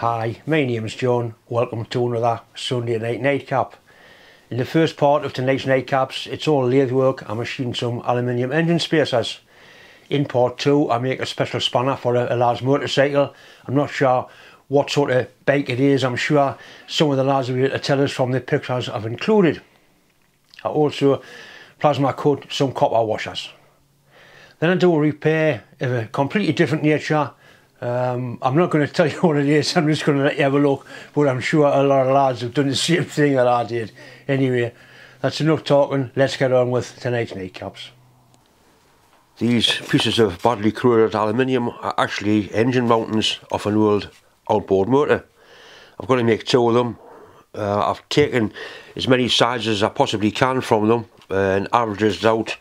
Hi, my name is John. Welcome to another Sunday night nightcap. In the first part of tonight's nightcaps, it's all lathe work. I'm machining some aluminium engine spacers. In part two, I make a special spanner for a, a large motorcycle. I'm not sure what sort of bike it is. I'm sure some of the lads will be able to tell us from the pictures I've included. I also plasma cut some copper washers. Then I do a repair of a completely different nature um, I'm not going to tell you what it is, I'm just going to let you have a look, but I'm sure a lot of lads have done the same thing that I did. Anyway, that's enough talking, let's get on with tonight's kneecaps. These pieces of badly corroded aluminium are actually engine mountings of an old outboard motor. I've got to make two of them. Uh, I've taken as many sizes as I possibly can from them and averaged out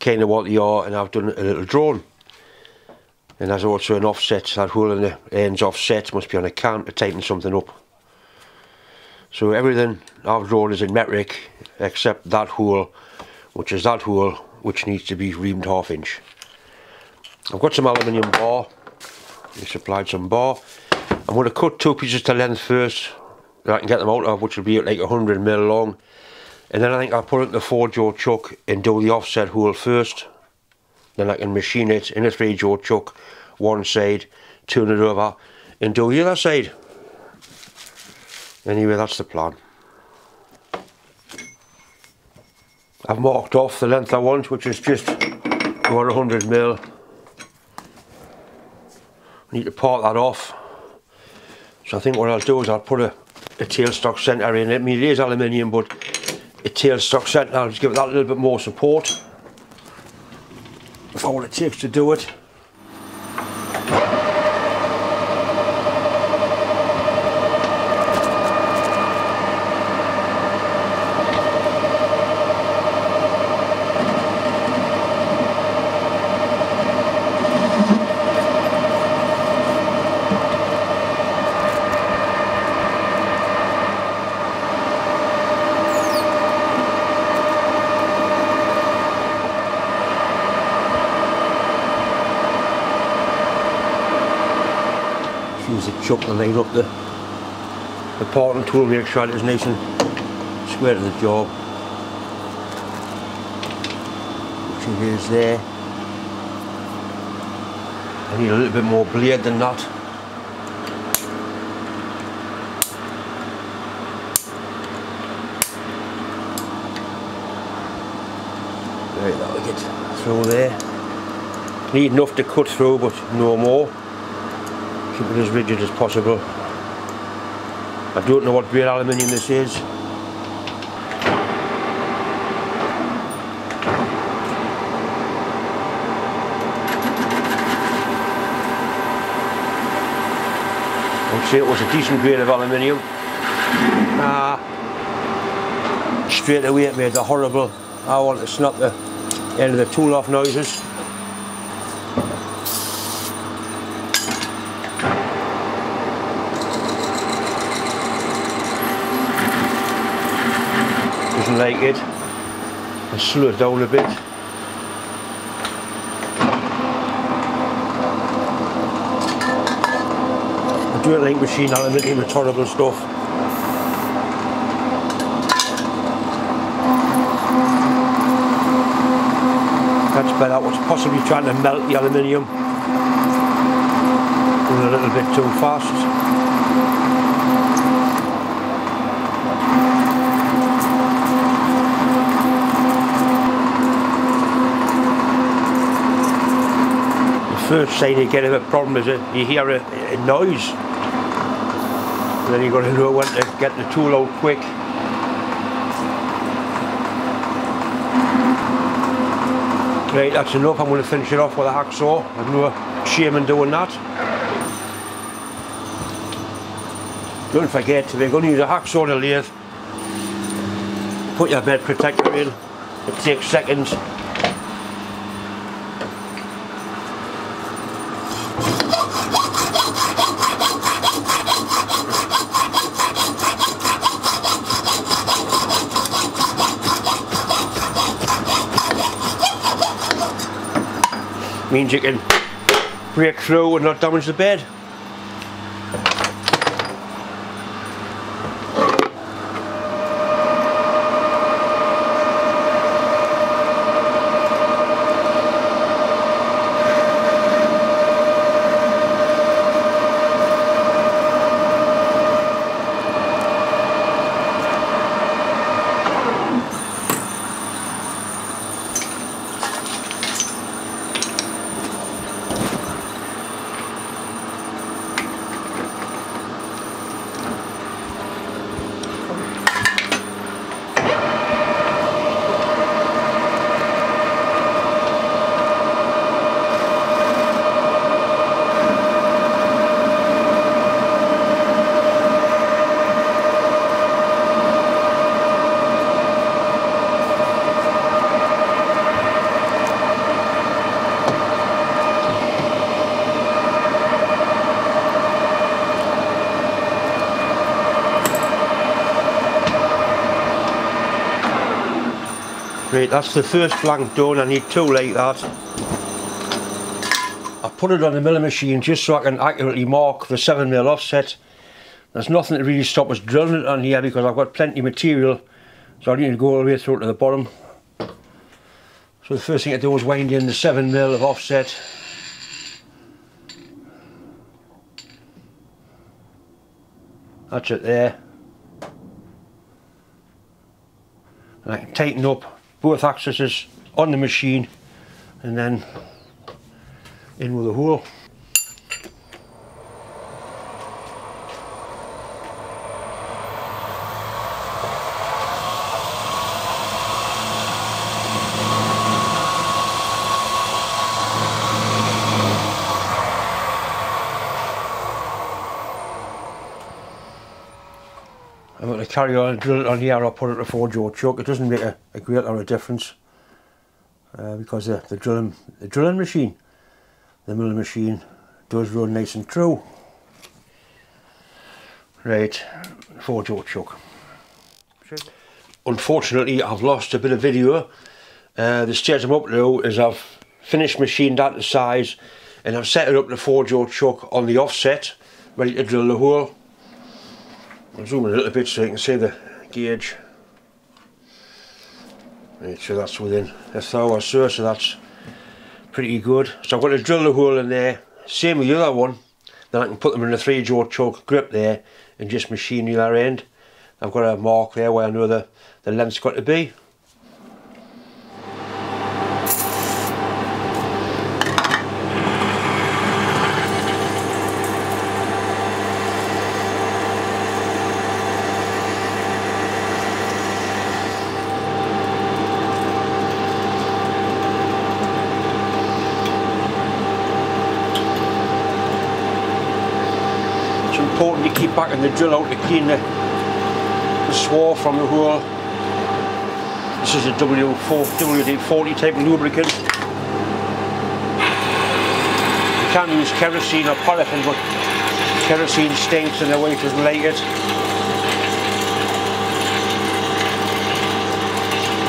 kind of what they are and I've done a little drawing and there's also an offset, that hole in the ends offset, must be on a cam to tighten something up. So everything I've drawn is in metric except that hole, which is that hole, which needs to be reamed half inch. I've got some aluminium bar, they supplied some bar. I'm going to cut two pieces to length first, that I can get them out of, which will be like 100 mil long. And then I think I'll put it in the four jaw chuck and do the offset hole first then I can machine it in a 3 jaw chuck one side turn it over and do the other side. Anyway that's the plan. I've marked off the length I want which is just about 100 mil. I need to part that off. So I think what I'll do is I'll put a, a tailstock centre in. It I mean it is aluminium but a tailstock centre I'll just give it that little bit more support all it takes to do it. The chuck to line up the, the parting tool, make sure it's nice and square to the job. Which it is there. I need a little bit more blade than that. Right, that'll get through there. Need enough to cut through, but no more keep it as rigid as possible. I don't know what grade aluminium this is. I'd say it was a decent grade of aluminium. Ah, straight away it made the horrible, I want to snap the end of the tool off noises. Like and slow down a bit. I don't like machine aluminium it's horrible stuff. That's better, was possibly trying to melt the aluminium. A little bit too fast first sign you get of a problem is that you hear a, a noise. And then you've got to know when to get the tool out quick. Right, that's enough. I'm going to finish it off with a hacksaw. I've no shame in doing that. Don't forget, if you're going to use a hacksaw to lathe, put your bed protector in. It takes seconds means you can break through and not damage the bed. Right, that's the first blank done. I need two like that. I put it on the milling machine just so I can accurately mark the 7mm offset. There's nothing to really stop us drilling it on here because I've got plenty of material so I need to go all the way through to the bottom. So the first thing I do is wind in the 7mm of offset. That's it there. And I can tighten up both axes on the machine and then in with the hole. Carry on drill it on here or put it a four jaw chuck. It doesn't make a, a great lot of difference uh, because the, the drilling the drilling machine, the milling machine does run nice and true. Right, four jaw chuck. Unfortunately I've lost a bit of video. Uh, the stage I'm up to is I've finished machined that to size and I've set it up the four jaw chuck on the offset ready to drill the hole. I'll zoom in a little bit so you can see the gauge. Right, so that's within a thou or so, so that's pretty good. So I'm going to drill the hole in there, same with the other one, then I can put them in a 3 jaw chuck grip there and just machine the other end. I've got a mark there where I know the, the length's got to be. important to keep back in the drill out to clean the, the swarf from the hole. This is a W4, WD-40 type lubricant. You can use kerosene or paraffin but kerosene stinks and the way it like it.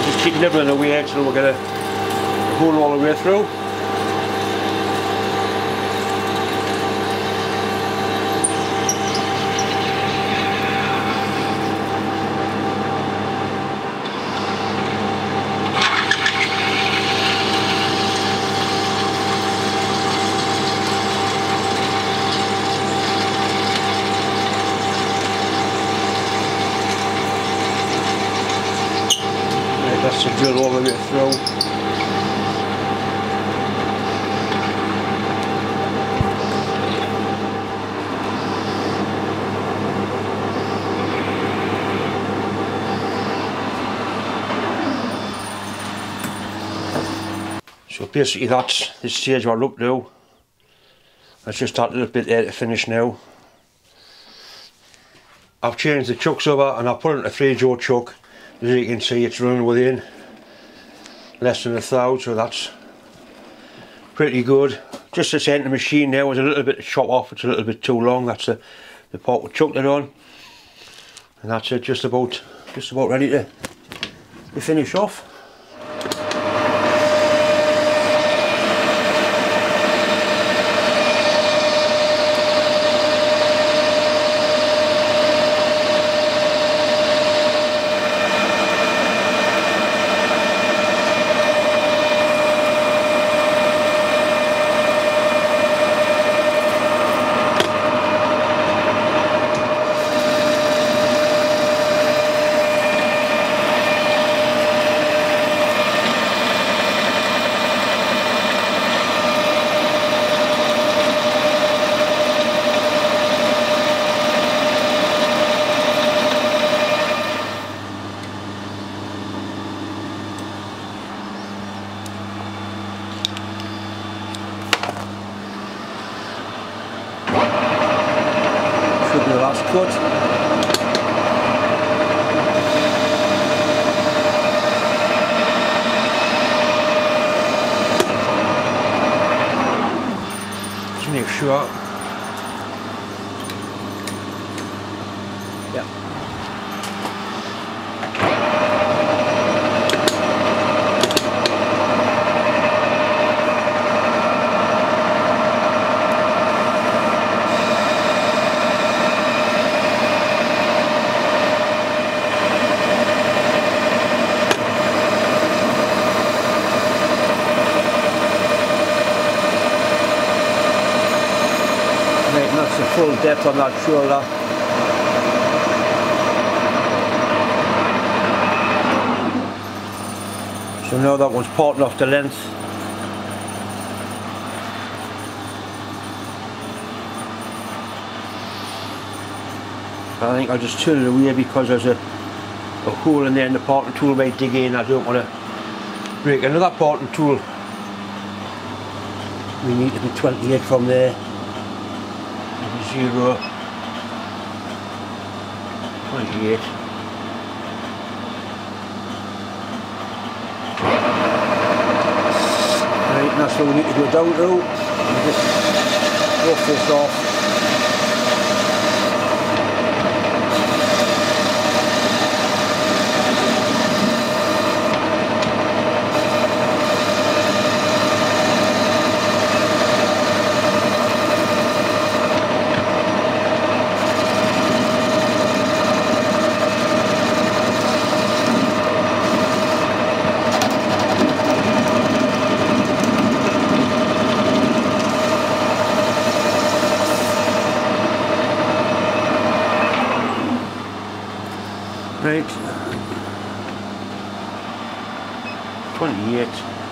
Just keep nibbling away until we get a hole all the way through. That's the drill all through. So basically that's the stage we're up to. Let's just that little bit there to finish now. I've changed the chucks over and I've put it in a 3 jaw chuck as you can see it's running within less than a thou so that's pretty good. Just the centre machine there was a little bit chop off it's a little bit too long that's the, the part we chucked it on. And that's it just about just about ready to, to finish off should be the last cut. Just make sure. Yeah. Right, and that's the full depth on that. So now that one's parting off the length. I think I'll just turn it away because there's a, a hole in there and the parting tool might dig in. I don't want to break another parting tool. We need to be 28 from there. Zero. 28. Right, and that's where we need to go down to. Just rough this off. Right. 28.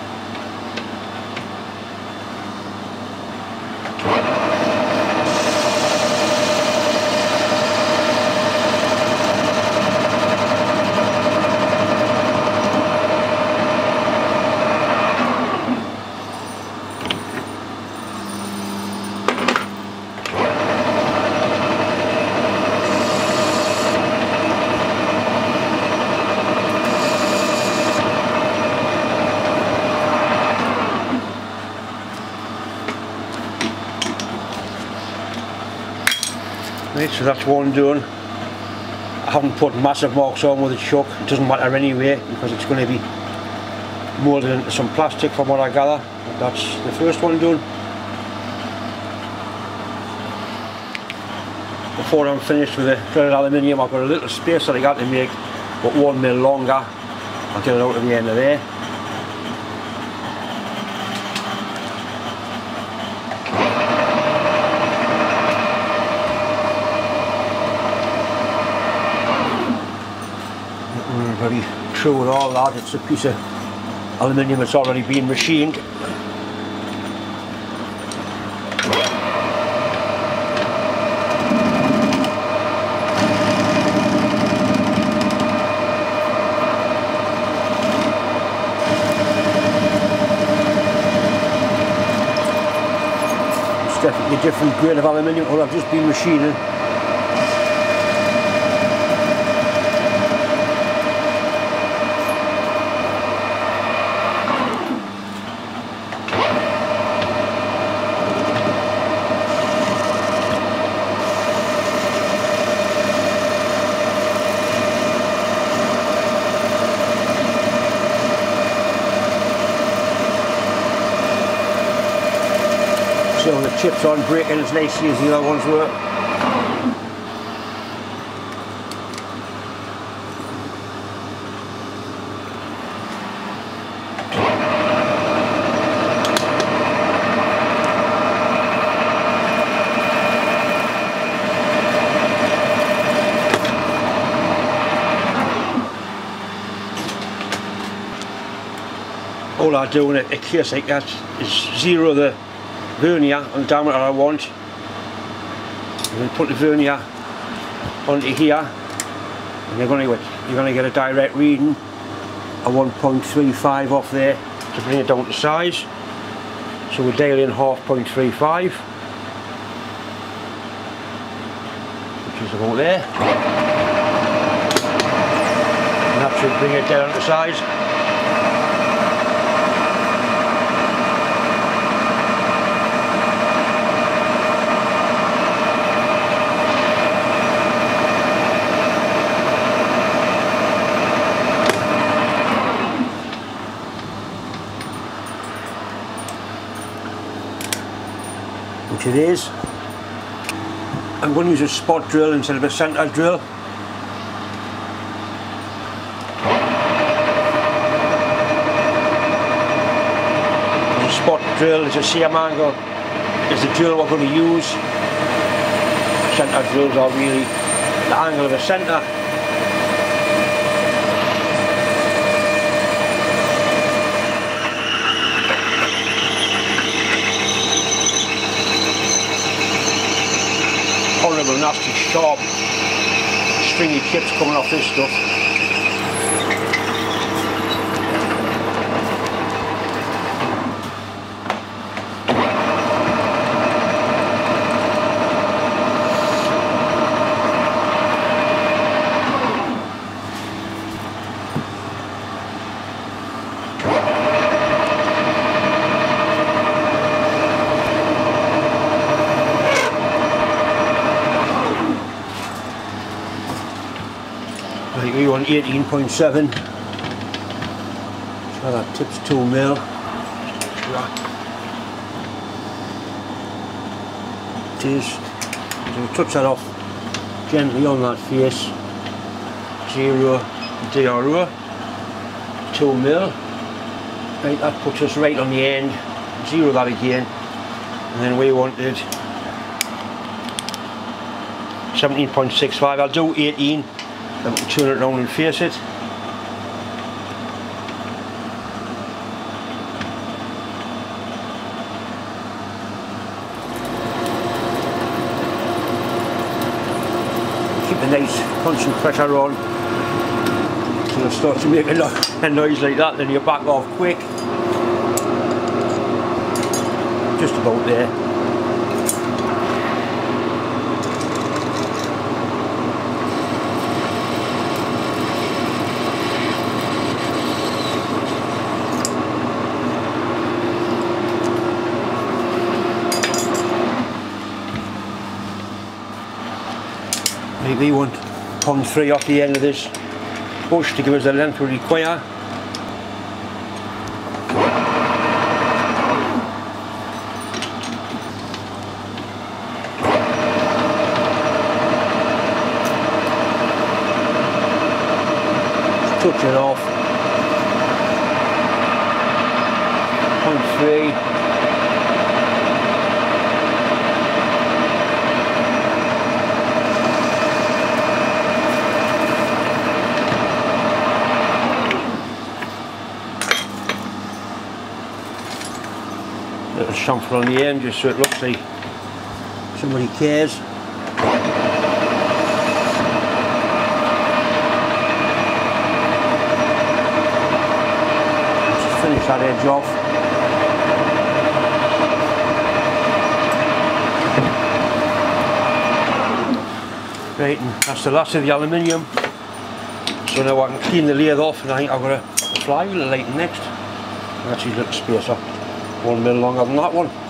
So that's one done. I haven't put massive marks on with the chuck, it doesn't matter anyway because it's going to be moulded into some plastic from what I gather. But that's the first one done. Before I'm finished with the threaded aluminium I've got a little space that I got to make but one mil longer. I'll get it out of the end of there. True with all that. It's a piece of aluminium that's already been machined. It's definitely a different grade of aluminium, or I've just been machining. Chips aren't breaking as nicely as the other ones were. All I do in a case like that is zero the vernier on the diameter I want. And then put the vernier onto here and you're going to get, you're going to get a direct reading a 1.35 off there to bring it down to size. So we're dialing half 0.35 which is about there. And that should bring it down to size it is. I'm going to use a spot drill instead of a centre drill. The spot drill is a same angle is the drill we're going to use centre drills are really the angle of the centre. Horrible nasty sharp stringy chips coming off this stuff. Right, want 18.7. So that tips 2 mil. It is. So touch that off gently on that face. Zero DRO. 2 mil. Right, that puts us right on the end. Zero that again. And then we wanted 17.65. I'll do 18 then turn it around and face it. Keep the nice constant pressure on. So it'll start to make a, a noise like that, then you back off quick. Just about there. We want pond three off the end of this bush to give us the length we require. touch it off. Point three. Chamfer on the end just so it looks like somebody cares. Just finish that edge off. Right, and that's the last of the aluminium. So now I can clean the lathe off and I think I've got a flywheel lighting next. That's his little spacer one mil longer than that one.